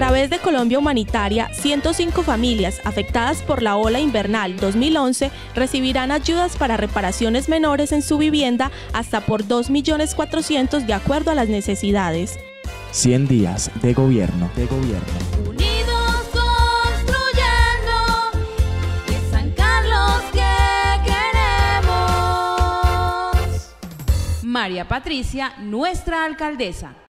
través de Colombia Humanitaria, 105 familias afectadas por la ola invernal 2011 recibirán ayudas para reparaciones menores en su vivienda hasta por 2.400.000 de acuerdo a las necesidades. 100 días de gobierno. De gobierno. Unidos construyendo es San Carlos que queremos. María Patricia, nuestra alcaldesa.